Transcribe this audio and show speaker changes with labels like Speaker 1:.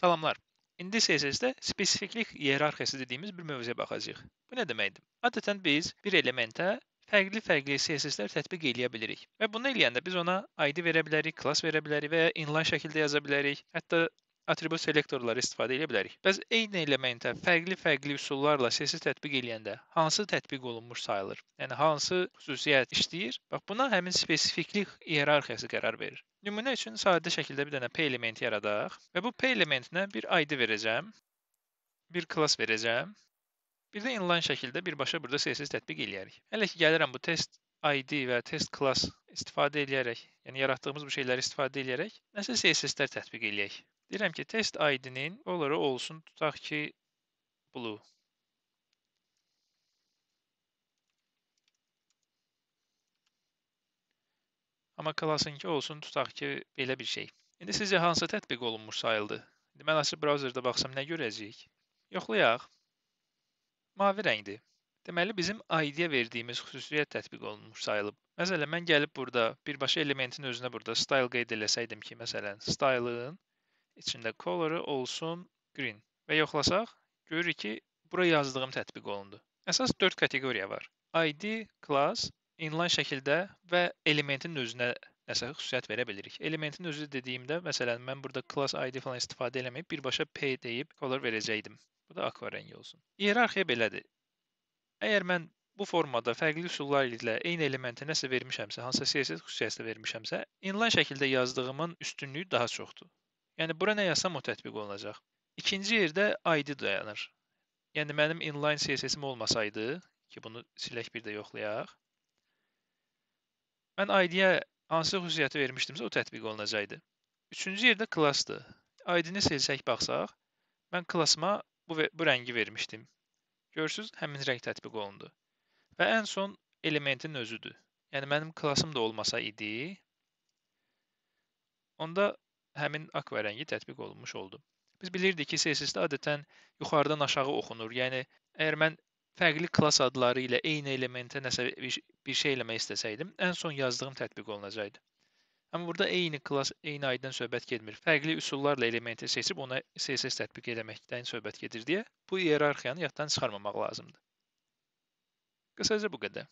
Speaker 1: Salamlar. İndi CSS-də spesifiklik iyerarxiyası dediyimiz bir mövzuya baxacağıq. Bu nə deməkdir? Adətən biz bir elementə fərqli-fərqli CSS-lər tətbiq eləyə bilirik və bunu eləyəndə biz ona ID verə bilərik, class verə bilərik və ya inline şəkildə yaza bilərik. Hətta atribut selektorları istifadə edə bilərik. Bəs eyni elementə fərqli-fərqli üsullarla CSS tətbiq eləyəndə hansı tətbiq olunmuş sayılır? Yəni hansı xüsusiyyət işləyir? Bax buna həmin spesifiklik iyerarxiyası qərar verir. Nümunə üçün sadə şəkildə bir dənə P elementi yaradaq və bu P elementinə bir ID verəcəm, bir class verəcəm. Bir də inline şəkildə birbaşa burada CSS tətbiq eləyərik. Hələ ki gəlirəm bu test ID və test class istifadə eləyərək, yəni yaratdığımız bu şeyləri istifadə eləyərək nəsə CSS-lər tətbiq eləyək. Deyirəm ki, test ID-nin color olsun, tutaq ki, blue. Amma klassınki olsun, tutaq ki, belə bir şey. İndi sizcə hansı tətbiq olunmuş sayıldı? İndi mən açıb brauzerdə baxsam nə görəcəyik? Yoxlayaq. Mavi rəngdir. Deməli, bizim ID-yə verdiyimiz xüsusiyyət tətbiq olunmuş sayılıb. Məsələn, mən gəlib burada birbaşa elementin özünə burada style qeyd eləsəydim ki, məsələn, style-ın içində coloru olsun green və yoxlasaq, görürük ki, bura yazdığım tətbiq olundu. Əsas 4 kateqoriya var. ID, class, inline şəkildə və elementin özünə nəsə xüsusiyyət verə bilirik. Elementin özü dediyimdə, məsələn, mən burada class ID falan istifadə eləməyib birbaşa p deyib color verəcəydim. Bu da aqua rəngi olsun. İyerarxiya belədir. Əgər mən bu formada fərqli üsullar ilə eyni elementə nəsə vermişəmsə, hansısa CSS xüsusiyyəti vermişəmsə, inline şəkildə yazdığımın üstünlüyü daha çoxdur. Yəni bura nə yazsam o tətbiq olunacaq. İkinci yerdə ID dayanır. Yəni mənim inline CSS-im olmasaydı, ki bunu silək bir də yoxlayaq. Mən ID-yə hansı xüsusiyyəti vermişdimsə, o tətbiq olunacaqdı. Üçüncü yerdə klassdır. ID-ni silsək baxsaq, mən klassıma bu, bu rəngi vermişdim. Görürsüz, həmin rəng tətbiq olundu. Və ən son elementin özüdür. Yəni mənim klassım da olmasa idi, onda həmin aqua rəngi tətbiq olunmuş oldu. Biz bilirdik ki, CSS-də adətən yuxarıdan aşağı oxunur. Yəni əgər mən fərqli klass adları ilə eyni elementə nəsə bir şey eləmək istəsəydim, ən son yazdığım tətbiq olunacaqdı. Amma burada eyni klass, eyni aydan söhbət getmir. Fərqli üsullarla elementi seçib ona CSS tətbiq etməkdən söhbət gedir deyə bu iyerarxiyanı yaddan çıxarmamaq lazımdır. Qısaca bu qədər.